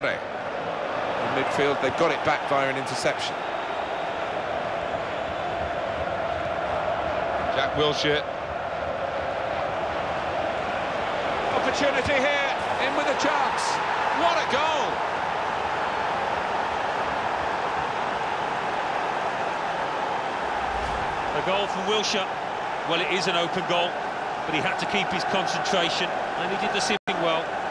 In midfield, they've got it back via an interception. Jack Wilshere. Opportunity here, in with a chance. What a goal! A goal from Wilshere. Well, it is an open goal, but he had to keep his concentration, and he did the same well.